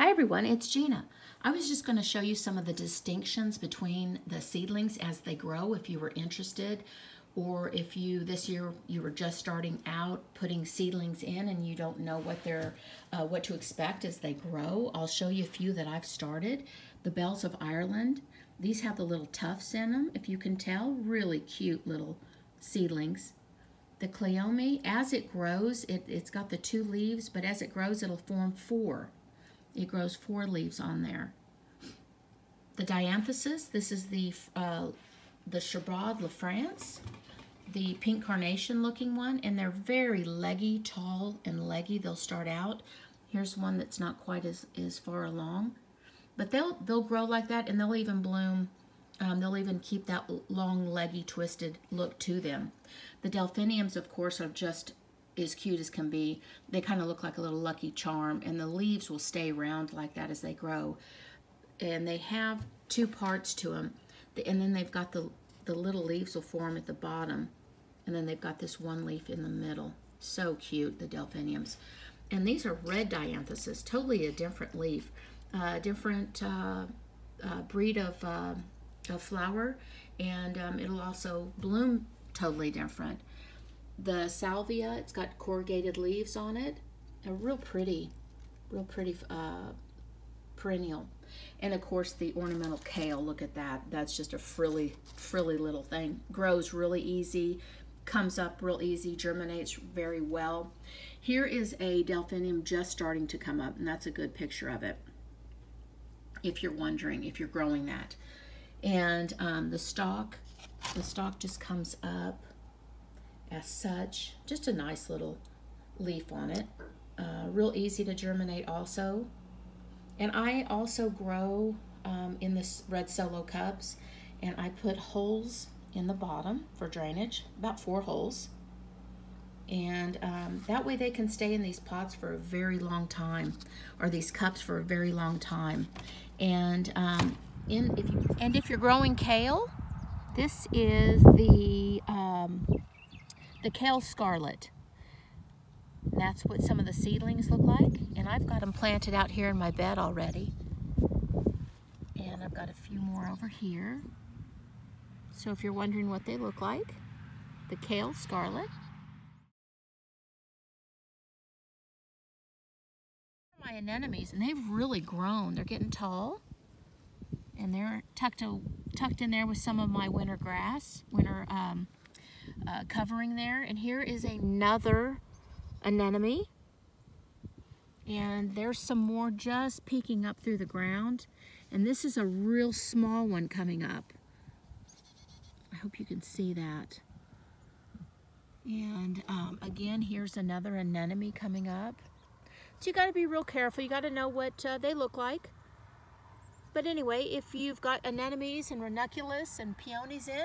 Hi everyone, it's Gina. I was just going to show you some of the distinctions between the seedlings as they grow if you were interested or if you this year you were just starting out putting seedlings in and you don't know what they're uh, what to expect as they grow. I'll show you a few that I've started. The Bells of Ireland. These have the little tufts in them if you can tell. Really cute little seedlings. The Cleome, as it grows, it, it's got the two leaves, but as it grows, it'll form four. It grows four leaves on there. The dianthuses, this is the uh, the Chabaud La France, the pink carnation looking one, and they're very leggy, tall and leggy. They'll start out. Here's one that's not quite as, as far along. But they'll they'll grow like that and they'll even bloom. Um, they'll even keep that long, leggy, twisted look to them. The delphiniums, of course, are just as cute as can be. They kind of look like a little lucky charm, and the leaves will stay round like that as they grow. And they have two parts to them, and then they've got the, the little leaves will form at the bottom, and then they've got this one leaf in the middle. So cute, the delphiniums. And these are red dianthuses, totally a different leaf, uh, different uh, uh, breed of, uh, of flower, and um, it'll also bloom totally different. The salvia, it's got corrugated leaves on it. A real pretty, real pretty uh, perennial. And of course the ornamental kale, look at that. That's just a frilly, frilly little thing. Grows really easy, comes up real easy, germinates very well. Here is a delphinium just starting to come up, and that's a good picture of it. If you're wondering if you're growing that. And um, the stalk, the stalk just comes up as such. Just a nice little leaf on it. Uh, real easy to germinate also. And I also grow um, in this red solo cups and I put holes in the bottom for drainage, about four holes. And um, that way they can stay in these pots for a very long time, or these cups for a very long time. And um, in if you and if you're growing kale, this is the the kale scarlet. That's what some of the seedlings look like. And I've got them planted out here in my bed already. And I've got a few more over here. So if you're wondering what they look like, the kale scarlet. My anemones, and they've really grown. They're getting tall. And they're tucked, tucked in there with some of my winter grass, winter um, uh, covering there. And here is another anemone. And there's some more just peeking up through the ground. And this is a real small one coming up. I hope you can see that. And um, again, here's another anemone coming up. So you got to be real careful. You got to know what uh, they look like. But anyway, if you've got anemones and ranunculus and peonies in,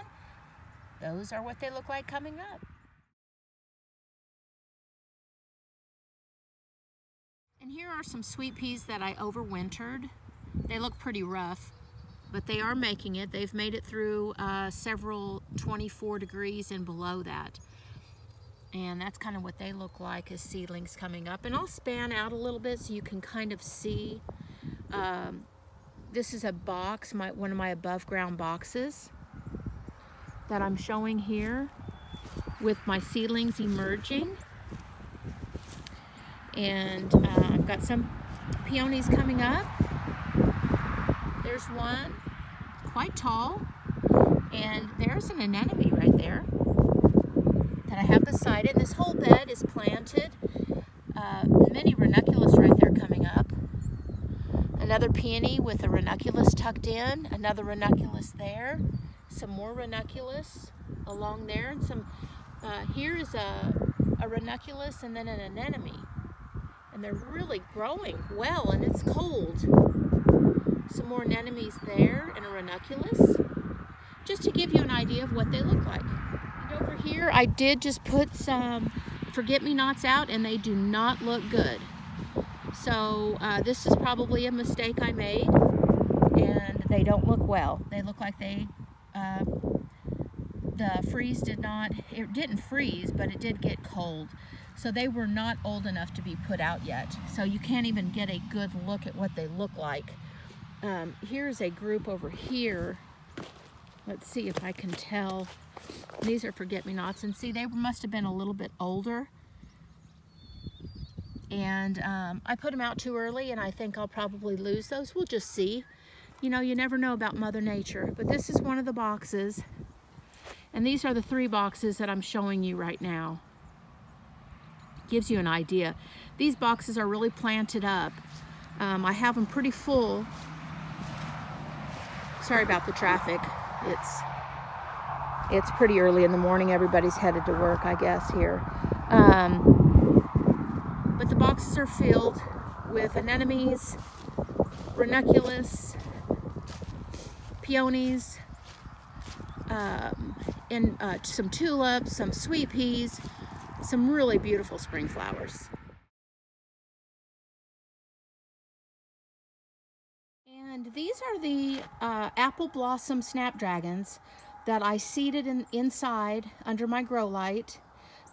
those are what they look like coming up. And here are some sweet peas that I overwintered. They look pretty rough, but they are making it. They've made it through uh, several 24 degrees and below that. And that's kind of what they look like as seedlings coming up. And I'll span out a little bit so you can kind of see. Um, this is a box, my, one of my above ground boxes that I'm showing here with my seedlings emerging. And uh, I've got some peonies coming up. There's one, quite tall. And there's an anemone right there that I have beside it. This whole bed is planted. Uh, many ranunculus right there coming up. Another peony with a ranunculus tucked in. Another ranunculus there some more ranunculus along there and some uh, here is a, a ranunculus and then an anemone. And they're really growing well and it's cold. Some more anemones there and a ranunculus just to give you an idea of what they look like. And over here I did just put some forget-me-nots out and they do not look good. So uh, this is probably a mistake I made and they don't look well. They look like they uh, the freeze did not, it didn't freeze, but it did get cold. So they were not old enough to be put out yet. So you can't even get a good look at what they look like. Um, here's a group over here. Let's see if I can tell. These are forget-me-nots. And see, they must have been a little bit older. And um, I put them out too early, and I think I'll probably lose those. We'll just see. You know, you never know about Mother Nature. But this is one of the boxes. And these are the three boxes that I'm showing you right now. Gives you an idea. These boxes are really planted up. Um, I have them pretty full. Sorry about the traffic. It's it's pretty early in the morning. Everybody's headed to work, I guess, here. Um, but the boxes are filled with anemones, ranunculus, peonies, um, and uh, some tulips, some sweet peas, some really beautiful spring flowers. And these are the uh, apple blossom snapdragons that I seeded in, inside under my grow light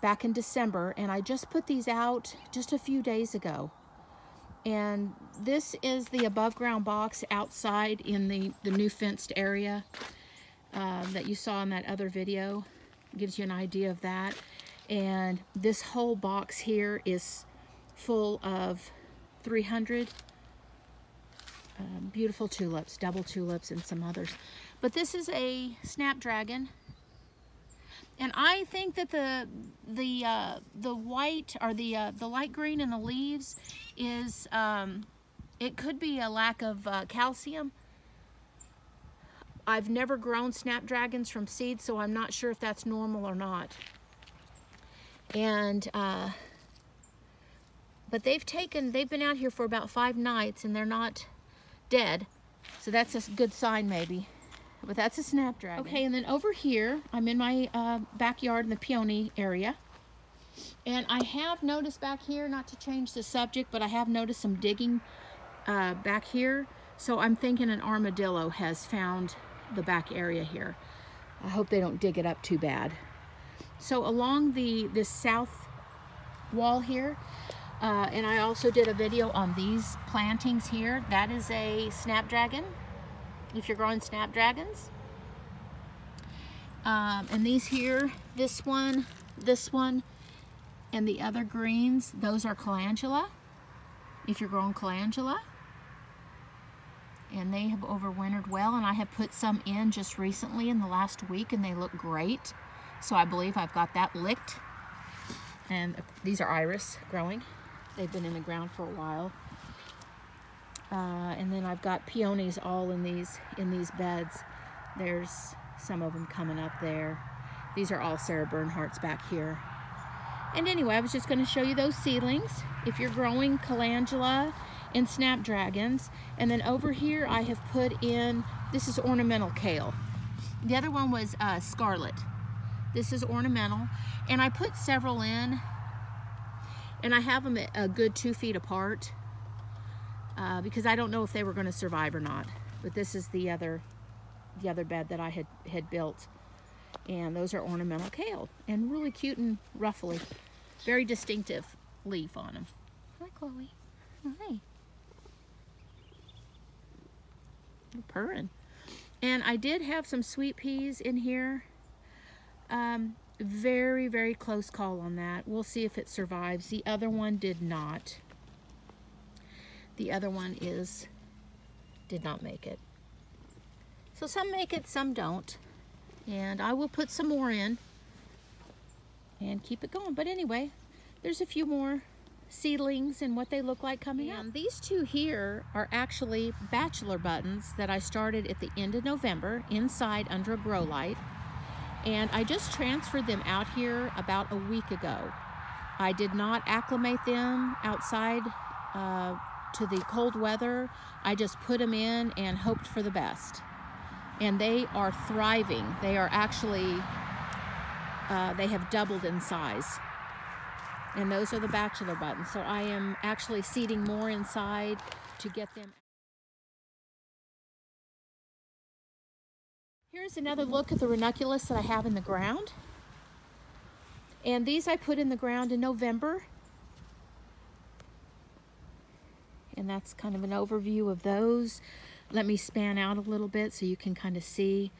back in December. And I just put these out just a few days ago. And this is the above ground box outside in the, the new fenced area uh, that you saw in that other video. Gives you an idea of that. And this whole box here is full of 300 um, beautiful tulips, double tulips and some others. But this is a snapdragon. And I think that the the uh, the white or the uh, the light green in the leaves is um, it could be a lack of uh, calcium. I've never grown snapdragons from seed, so I'm not sure if that's normal or not. And uh, but they've taken they've been out here for about five nights and they're not dead. So that's a good sign maybe. But that's a snapdragon. Okay, and then over here, I'm in my uh, backyard in the peony area. And I have noticed back here, not to change the subject, but I have noticed some digging uh, back here. So I'm thinking an armadillo has found the back area here. I hope they don't dig it up too bad. So along the this south wall here, uh, and I also did a video on these plantings here. That is a snapdragon, if you're growing snapdragons. Um, and these here, this one, this one, and the other greens, those are calendula, if you're growing calendula. And they have overwintered well, and I have put some in just recently in the last week, and they look great. So I believe I've got that licked. And these are iris growing. They've been in the ground for a while. Uh, and then I've got peonies all in these in these beds. There's some of them coming up there. These are all Sarah Bernhardt's back here. And anyway, I was just going to show you those seedlings. If you're growing calendula and snapdragons. And then over here I have put in, this is ornamental kale. The other one was uh, scarlet. This is ornamental. And I put several in and I have them a good two feet apart uh, because I don't know if they were going to survive or not. But this is the other, the other bed that I had, had built. And those are ornamental kale and really cute and ruffly. Very distinctive leaf on them. Hi, Chloe. Hi. They're purring. And I did have some sweet peas in here. Um, very, very close call on that. We'll see if it survives. The other one did not. The other one is, did not make it. So some make it, some don't. And I will put some more in and keep it going. But anyway, there's a few more seedlings and what they look like coming and up. These two here are actually bachelor buttons that I started at the end of November inside under a grow light and I just transferred them out here about a week ago. I did not acclimate them outside uh, to the cold weather. I just put them in and hoped for the best. And they are thriving. They are actually, uh, they have doubled in size. And those are the bachelor buttons. So I am actually seeding more inside to get them Here's another look at the ranunculus that I have in the ground. And these I put in the ground in November. And that's kind of an overview of those. Let me span out a little bit so you can kind of see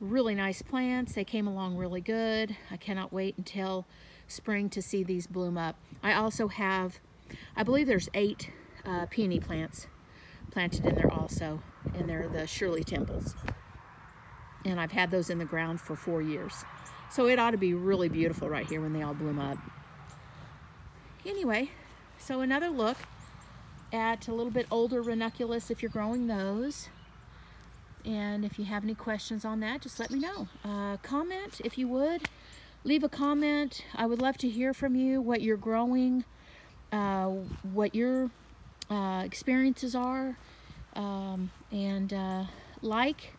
really nice plants. They came along really good. I cannot wait until spring to see these bloom up. I also have, I believe there's eight uh, peony plants planted in there also, and they're the Shirley Temples. And I've had those in the ground for four years. So it ought to be really beautiful right here when they all bloom up. Anyway, so another look at a little bit older ranunculus if you're growing those. And if you have any questions on that, just let me know. Uh, comment if you would. Leave a comment. I would love to hear from you what you're growing, uh, what your uh, experiences are, um, and uh, like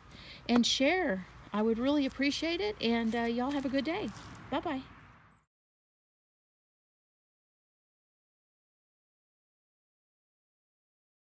and share. I would really appreciate it. And uh, y'all have a good day. Bye bye.